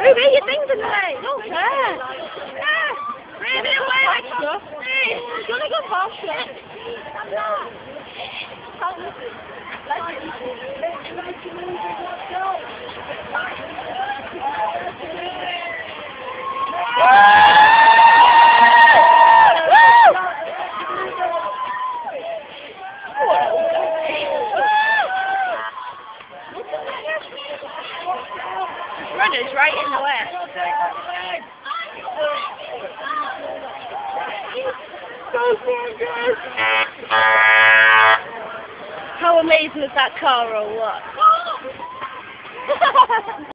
Move it, your things in the way. Don't care. Yeah. Move it away like stuff. Hey, you're gonna go past it. Runner's right in the way. How amazing is that car or what?